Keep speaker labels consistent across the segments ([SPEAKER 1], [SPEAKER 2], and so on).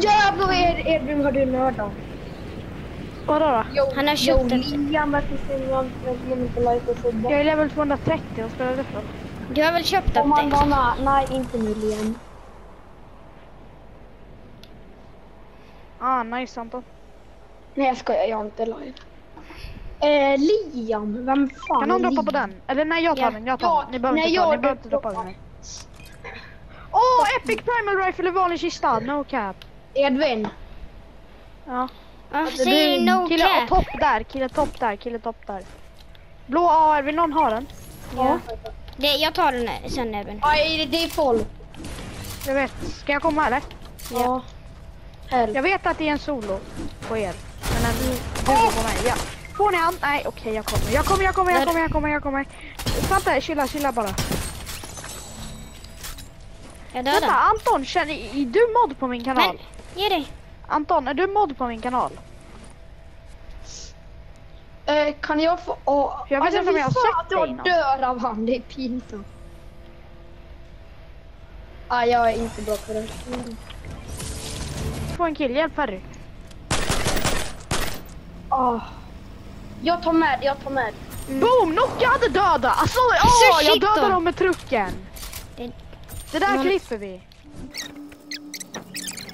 [SPEAKER 1] Jävlar vad Ed- Edvin har du nördat.
[SPEAKER 2] Vadå då?
[SPEAKER 1] Jo,
[SPEAKER 3] Han har köpt
[SPEAKER 1] jo,
[SPEAKER 3] en-
[SPEAKER 1] Liam verkar som subba.
[SPEAKER 2] Jag är level 230 och spelar det för.
[SPEAKER 3] Du har väl köpt upp
[SPEAKER 1] na- nej inte nu Liam.
[SPEAKER 2] Ah, nice Anton.
[SPEAKER 1] Nej jag skojar, jag är inte live. Eh, Liam, vem fan
[SPEAKER 2] Kan någon droppa på den? Eller nej, jag tar
[SPEAKER 3] Ja.
[SPEAKER 2] den. Jag tar
[SPEAKER 1] Ja,
[SPEAKER 2] den. Ni behöver
[SPEAKER 1] nej,
[SPEAKER 2] inte ta den.
[SPEAKER 1] jag
[SPEAKER 2] Ni behöver inte droppa den. Åh, Epic Primal Rifle i vanlig kista. No cap.
[SPEAKER 1] Edvin.
[SPEAKER 2] Ja.
[SPEAKER 3] Ja,
[SPEAKER 1] det
[SPEAKER 3] säg
[SPEAKER 1] blir
[SPEAKER 3] no
[SPEAKER 2] Kille
[SPEAKER 3] cap.
[SPEAKER 2] topp där. Kille topp där. Kille topp där. Blå AR, vill någon ha den?
[SPEAKER 3] Ja. Det, jag tar den sen även.
[SPEAKER 1] Nej, det är folk.
[SPEAKER 2] Jag vet. Ska jag komma eller?
[SPEAKER 1] Ja. Här.
[SPEAKER 2] Jag vet att det är en solo på er. Men den duger på mig. Ja. Får ni han? Nej, okej jag kommer. Jag kommer, jag kommer, jag kommer, jag kommer, jag kommer. Vänta, chilla, chilla bara.
[SPEAKER 3] Jag
[SPEAKER 2] Vänta. Anton, känner, är du mod på min kanal?
[SPEAKER 3] Men, ge dig.
[SPEAKER 2] Anton, är du mod på min kanal?
[SPEAKER 1] Eh, kan jag få... Åh,
[SPEAKER 2] Jag vet inte om jag har sett
[SPEAKER 1] att
[SPEAKER 2] dig
[SPEAKER 1] jag dör av han, det är pinsamt. Ah, jag är inte bra på det. Mm.
[SPEAKER 2] Få en kill, hjälp Ferry.
[SPEAKER 1] Ah. Jag tar med, jag tar med.
[SPEAKER 2] Boom! Knockade döda! Alltså, åh,
[SPEAKER 3] Så
[SPEAKER 2] jag dödade dem med trucken.
[SPEAKER 3] Det-
[SPEAKER 2] Det där klipper vi.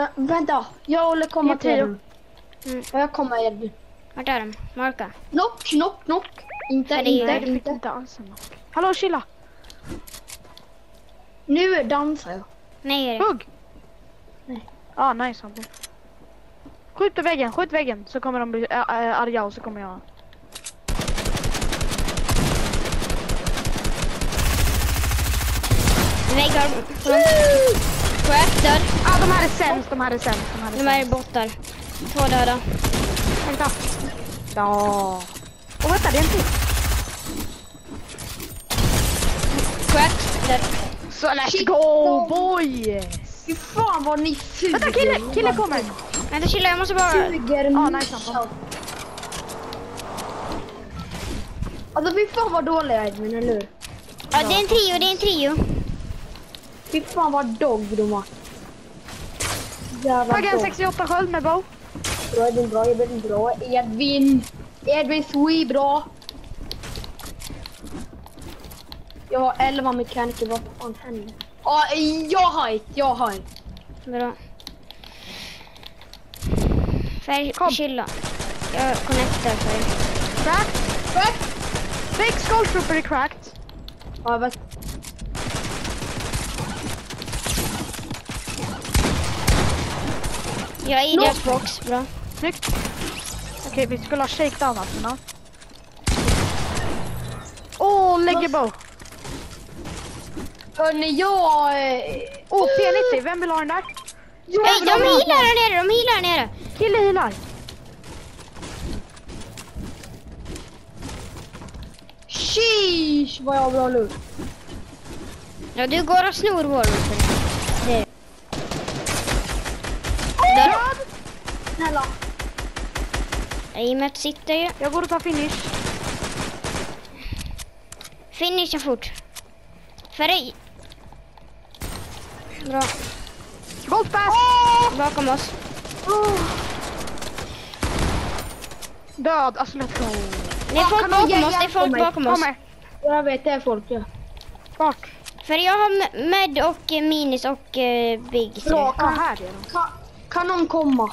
[SPEAKER 1] Uh, vänta, jag håller komma till den.
[SPEAKER 3] Mm.
[SPEAKER 1] Ja, Jag kommer Edvin.
[SPEAKER 3] Vart är de? Marka.
[SPEAKER 1] Knock, knock, knock. Inte,
[SPEAKER 3] det
[SPEAKER 1] inte,
[SPEAKER 2] Nej,
[SPEAKER 1] inte.
[SPEAKER 2] inte alls. Hallå, chilla.
[SPEAKER 1] Nu dansar jag.
[SPEAKER 3] Nej, är det.
[SPEAKER 2] Hugg!
[SPEAKER 1] Nej.
[SPEAKER 2] Ah, nice Anton. Skjut väggen, skjut väggen så kommer de bli äh, äh, arga och så kommer jag.
[SPEAKER 3] Vägg har Sköt, död.
[SPEAKER 2] Ah, de här är sämst, de här är sämst, de här är
[SPEAKER 3] De här är bottar. Två döda.
[SPEAKER 2] Vänta. Ja. Och vänta, det är en till.
[SPEAKER 3] Sköt, död.
[SPEAKER 2] Så let's go boys!
[SPEAKER 1] Fy fan vad ni suger.
[SPEAKER 2] Vänta, kille, kille kommer!
[SPEAKER 3] Vänta, chilla, jag måste bara...
[SPEAKER 1] Suger
[SPEAKER 2] Ja,
[SPEAKER 1] mig.
[SPEAKER 2] nice.
[SPEAKER 1] Alltså fy fan vad dåliga Edvin, eller hur?
[SPEAKER 3] Ja, det är en trio, det är en trio.
[SPEAKER 1] Fy fan vad dog de var. Jävla
[SPEAKER 2] en
[SPEAKER 1] dog.
[SPEAKER 2] 68 sköld med bow.
[SPEAKER 1] Bra Edvin, bra Edvin, bra Edvin. Edvin, sweet bra. Jag har 11 mekaniker, vad fan händer? Ja, jag har ett, jag har ett.
[SPEAKER 3] Bra. Färg,
[SPEAKER 2] Kom.
[SPEAKER 3] chilla. Jag connectar färg.
[SPEAKER 2] Cracked.
[SPEAKER 1] Crack!
[SPEAKER 2] Fake skull trooper är cracked.
[SPEAKER 1] Ja, jag vet.
[SPEAKER 3] Jag är i deras box, bra.
[SPEAKER 2] Snyggt. Okej, vi skulle ha shakedown alltså. no? Åh, oh, lägger bow.
[SPEAKER 1] Hörni, jag... eh,
[SPEAKER 2] Åh, oh, P90. Vem vill ha den där?
[SPEAKER 1] jag
[SPEAKER 3] Hej,
[SPEAKER 1] vill
[SPEAKER 3] de healar här nere, de healar här nere.
[SPEAKER 2] Kille healar.
[SPEAKER 1] Sheesh, vad jag har bra luft.
[SPEAKER 3] Ja, du går och snor vår Det. Där.
[SPEAKER 1] Snälla.
[SPEAKER 3] Aimet sitter ju.
[SPEAKER 2] Jag går och tar finish.
[SPEAKER 3] Finisha fort. Färg. Bra.
[SPEAKER 2] Bolt pass.
[SPEAKER 3] Bakom oss.
[SPEAKER 2] Död. Alltså let's go.
[SPEAKER 3] Det är folk bakom oss, det är folk bakom oss.
[SPEAKER 1] Jag vet, det är folk ja.
[SPEAKER 2] Vart?
[SPEAKER 3] För jag har me- med och minis och eh, big.
[SPEAKER 1] Bra, kan,
[SPEAKER 2] här
[SPEAKER 1] kan, kan någon komma?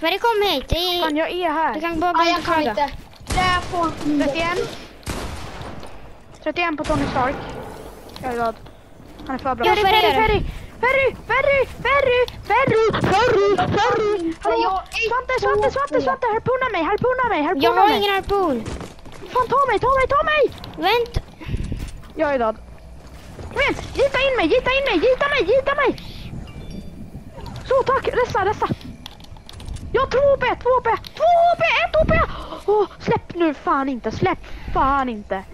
[SPEAKER 3] För det kom hit. Det
[SPEAKER 2] Fan,
[SPEAKER 3] är,
[SPEAKER 2] jag är här.
[SPEAKER 3] du kan bara gå ut
[SPEAKER 1] jag kan inte. Det är folk.
[SPEAKER 2] 31. 31 på Tony Stark. Jag är död. Han är för bra. Ferry,
[SPEAKER 3] Ferry
[SPEAKER 2] Ferry. Ferry! Ferry! Ferry! Ferry! Ferry! Ferry!
[SPEAKER 1] Är
[SPEAKER 2] Svante, Svante, Svante,
[SPEAKER 1] så-
[SPEAKER 2] Svante! Harpuna mig, harpuna mig,
[SPEAKER 3] Jag
[SPEAKER 2] harpuna
[SPEAKER 3] har
[SPEAKER 2] mig!
[SPEAKER 3] ingen harpun.
[SPEAKER 2] Fan ta mig, ta mig, ta mig!
[SPEAKER 3] Vänta.
[SPEAKER 2] Jag är död. Kom igen, gita in mig, gita in mig, gita mig, gita mig! Så tack, resta, resta. Jag har två HP, två HP, två HP, ett HP! Åh, släpp nu fan inte, släpp fan inte.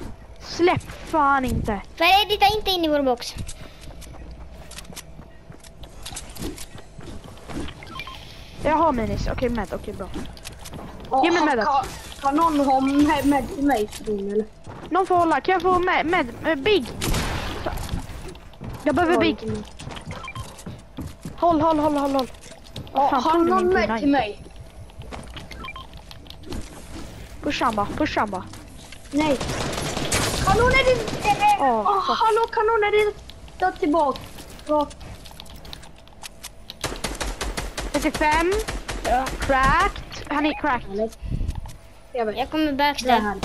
[SPEAKER 2] Släpp fan inte.
[SPEAKER 3] För edita inte in i vår box.
[SPEAKER 2] Jag har minis, okej med, okej bra. Ge mig
[SPEAKER 1] kan-
[SPEAKER 2] medlet.
[SPEAKER 1] Kan, kan någon ha med, med till mig eller?
[SPEAKER 2] Någon får hålla, kan jag få med, med, med Big? Jag behöver Big. Håll, håll, håll, håll, håll.
[SPEAKER 1] Ja,
[SPEAKER 2] Fan,
[SPEAKER 1] har någon med
[SPEAKER 2] P9?
[SPEAKER 1] till mig?
[SPEAKER 2] Pusha han bara, pusha han bara.
[SPEAKER 1] Nej. Kan någon edita...
[SPEAKER 2] Åh,
[SPEAKER 1] Oh,
[SPEAKER 2] fuck.
[SPEAKER 1] hallå, kan någon edita tillbaka? Ja.
[SPEAKER 2] 35. Cracked. Han är cracked.
[SPEAKER 1] Jag vet.
[SPEAKER 3] Jag kommer backstab.
[SPEAKER 1] här.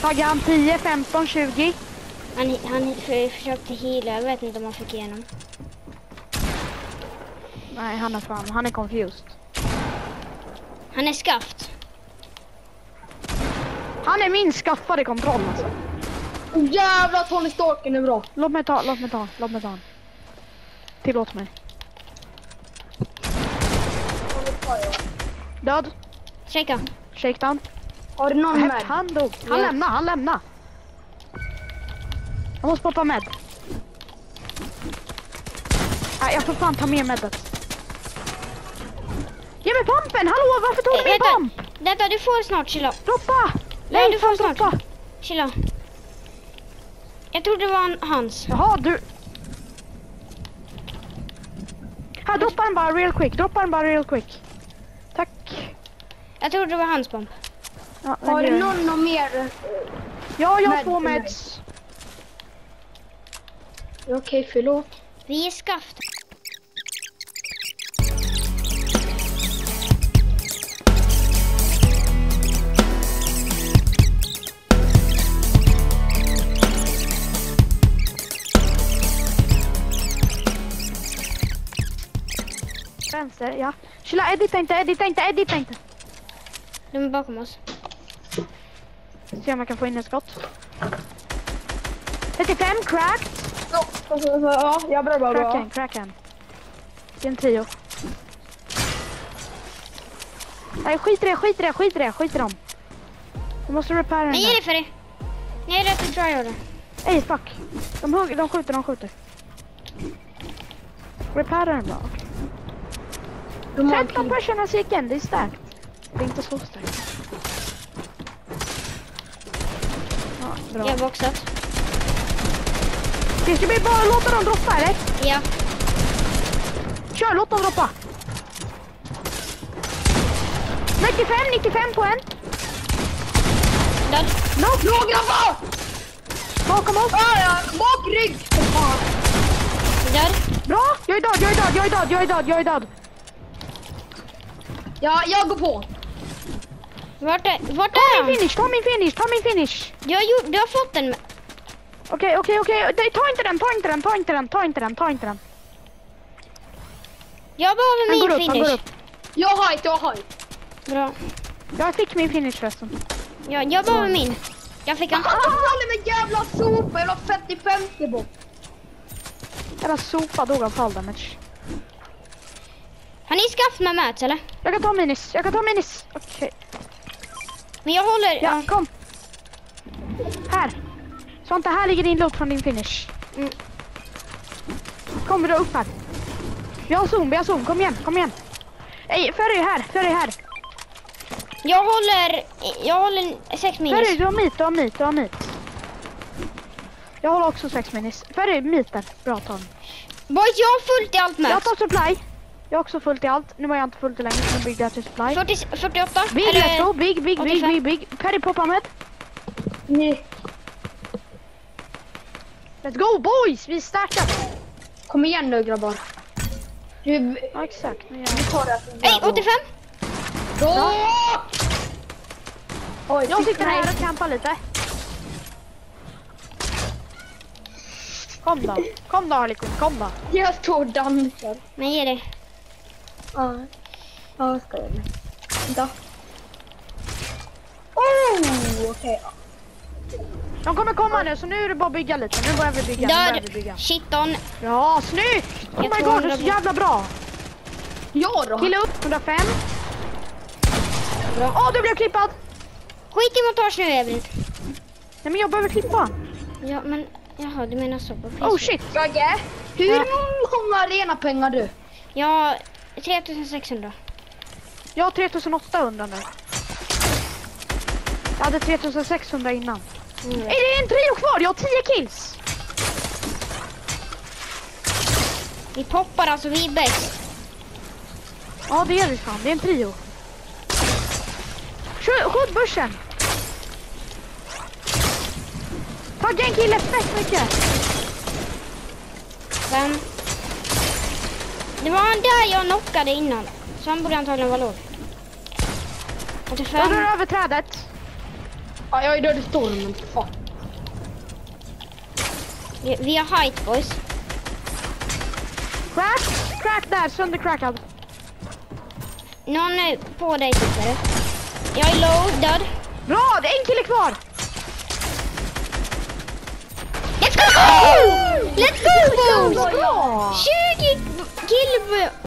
[SPEAKER 2] Taggar han 10, 15, 20.
[SPEAKER 3] Han, han för, försökte heala. Jag vet inte om han fick igenom.
[SPEAKER 2] Nej, han är fan, han är confused.
[SPEAKER 3] Han är skaft.
[SPEAKER 2] Han är min skaffade kontroll alltså.
[SPEAKER 1] Oh, jävlar, Tony Starken är bra.
[SPEAKER 2] Låt mig ta, låt mig ta, låt mig ta han. Tillåt mig. Död.
[SPEAKER 3] Checka.
[SPEAKER 2] Shakedown.
[SPEAKER 1] Har du någon med?
[SPEAKER 2] han dog. Han
[SPEAKER 3] Ja.
[SPEAKER 2] lämnar, han lämnar. Jag måste poppa med. Nej, jag får fan ta med medet. Mig pumpen! Hallå, varför tog du
[SPEAKER 3] Eh,
[SPEAKER 2] min
[SPEAKER 3] vänta.
[SPEAKER 2] pump?
[SPEAKER 3] Vänta, du får snart. Chilla.
[SPEAKER 2] Droppa!
[SPEAKER 3] Nej, du får snart.
[SPEAKER 2] droppa!
[SPEAKER 3] Chilla. Jag trodde det var en, hans.
[SPEAKER 2] Jaha, du... Här, droppa den bara real quick. Droppa den bara real quick. Tack.
[SPEAKER 3] Jag trodde det var hans pump.
[SPEAKER 2] Ja,
[SPEAKER 1] Har du någon någon mer?
[SPEAKER 2] Ja, jag har
[SPEAKER 1] med
[SPEAKER 2] två meds.
[SPEAKER 1] Okej, förlåt.
[SPEAKER 3] Vi är skaft.
[SPEAKER 2] Vänster, ja. Chilla, edita inte, edita inte, edita inte.
[SPEAKER 3] De är bakom oss.
[SPEAKER 2] Se om jag kan få in ett skott. 35, cracked.
[SPEAKER 1] Ja, ja, ja, bra, bra,
[SPEAKER 2] Crack
[SPEAKER 1] bra.
[SPEAKER 2] en, crack en. Det är en trio. Nej, skit i det, skit i det, skit i det, skit i dem. Jag måste repaira den
[SPEAKER 3] Nej, ge det för dig. Nej, rätt att tryharda.
[SPEAKER 2] Ey, fuck. De, hugger, de skjuter, de skjuter. Repaira den bara. okej.
[SPEAKER 1] De har
[SPEAKER 2] 13 personer cirkeln, det är starkt. Det är inte så starkt. Ja, bra.
[SPEAKER 3] Jag har boxat.
[SPEAKER 2] Det ska vi bara låta dem droppa, eller?
[SPEAKER 3] Ja.
[SPEAKER 2] Kör, låt dem droppa. 95, 95 på en.
[SPEAKER 3] Död.
[SPEAKER 2] No,
[SPEAKER 1] Bra grabbar!
[SPEAKER 2] bakom oss.
[SPEAKER 1] Ja, ja, bak rygg! För fan.
[SPEAKER 3] Död.
[SPEAKER 2] Bra, jag är död, jag är död, jag är död, jag är död, jag är död.
[SPEAKER 1] Ja, jag går på.
[SPEAKER 3] Vart är, vart
[SPEAKER 2] Ta
[SPEAKER 3] är
[SPEAKER 2] min
[SPEAKER 3] han?
[SPEAKER 2] finish, ta min finish, ta min finish.
[SPEAKER 3] Har, gjort, du har fått den.
[SPEAKER 2] Okej, okej, okej. Nej, Ta inte den, ta inte den, ta inte den, ta inte den, ta inte den.
[SPEAKER 3] Jag behöver
[SPEAKER 2] Han
[SPEAKER 3] min
[SPEAKER 2] upp,
[SPEAKER 3] finish.
[SPEAKER 1] Jag har height, jag har height.
[SPEAKER 3] Bra.
[SPEAKER 2] Jag fick min finish förresten.
[SPEAKER 3] Ja, jag behöver min. Jag fick han.
[SPEAKER 1] Han håller med jävla sopa, jävla 50-50 bort.
[SPEAKER 2] Jävla sopa dog av fall damage.
[SPEAKER 3] Ni skaft med Mats eller?
[SPEAKER 2] Jag kan ta minis, jag kan ta minis. Okej,
[SPEAKER 3] Men jag håller...
[SPEAKER 2] ja, kom. Här. Svante, här ligger din loot från din finish.
[SPEAKER 3] Mm.
[SPEAKER 2] Kom, vi drar upp här. Vi har zoom, vi har zoom. Kom igen, kom igen. Ey, Ferry här, Ferry här.
[SPEAKER 3] Jag håller... Jag håller sex
[SPEAKER 2] Ferry,
[SPEAKER 3] minus.
[SPEAKER 2] du har meat, du har meat, du har meat. Jag håller också sex minis. Ferry, meat där. Bra, den.
[SPEAKER 3] Boys, jag har fullt i allt
[SPEAKER 2] Jag
[SPEAKER 3] Mats.
[SPEAKER 2] tar supply. Jag har också fullt i allt. Nu var jag inte fullt i längre, byggde jag till supply.
[SPEAKER 3] 40, 48.
[SPEAKER 2] Big,
[SPEAKER 3] eller-
[SPEAKER 2] let's go. Big, big, big,
[SPEAKER 3] 85.
[SPEAKER 2] big, big. Ferry, poppa med.
[SPEAKER 1] Ni,
[SPEAKER 2] Let's go boys! Vi är starka.
[SPEAKER 1] kom igen nu grabbar. Du,
[SPEAKER 2] Ja, exakt. Nu
[SPEAKER 1] tar det. här.
[SPEAKER 3] Nej, 85.
[SPEAKER 1] Bra! Oj,
[SPEAKER 2] Jag sitter här och campar lite. Kom då. Kom då Harley Quinn, kom då.
[SPEAKER 1] Jag står och dansar.
[SPEAKER 3] Men ge det.
[SPEAKER 1] Ja, ja ska jag med. Vänta. Oh, okej.
[SPEAKER 2] De kommer komma nu så nu är det bara att bygga lite. Nu börjar vi bygga.
[SPEAKER 3] Död.
[SPEAKER 2] bygga. Ja, snyggt! Oh
[SPEAKER 3] Jag
[SPEAKER 2] my god, det är så jävla bra.
[SPEAKER 1] Ja då.
[SPEAKER 2] Killa upp 105.
[SPEAKER 3] Bra.
[SPEAKER 2] Åh, du blev klippad!
[SPEAKER 3] Skit i montage nu Evin.
[SPEAKER 2] Nej men jag behöver klippa.
[SPEAKER 3] Ja men, jaha du menar så på
[SPEAKER 2] Oh shit.
[SPEAKER 1] Gagge, hur
[SPEAKER 3] Ja.
[SPEAKER 1] många arenapengar du?
[SPEAKER 3] Ja, 3600.
[SPEAKER 2] Jag har 3800 nu. Jag hade 3600 innan.
[SPEAKER 3] Mm.
[SPEAKER 2] Är det en trio kvar? Jag har 10 kills.
[SPEAKER 3] Vi poppar alltså, vi är bäst.
[SPEAKER 2] Ja det är vi fan, det är en trio. Skjut, skjut börsen. Tagga en kille fett mycket.
[SPEAKER 3] Vem? Det var han där jag knockade innan. Så han borde antagligen vara låg.
[SPEAKER 2] Jag
[SPEAKER 3] 85.
[SPEAKER 2] drar över trädet.
[SPEAKER 1] Ja, jag är död i stormen. Fan.
[SPEAKER 3] Vi, vi har height boys.
[SPEAKER 2] Crack, crack där, söndercrackad.
[SPEAKER 3] Någon är på dig eller? Jag är low, död.
[SPEAKER 2] Bra, det är en kille kvar.
[SPEAKER 3] Let's go! Let's go boys!
[SPEAKER 2] Bra.
[SPEAKER 3] 20 kill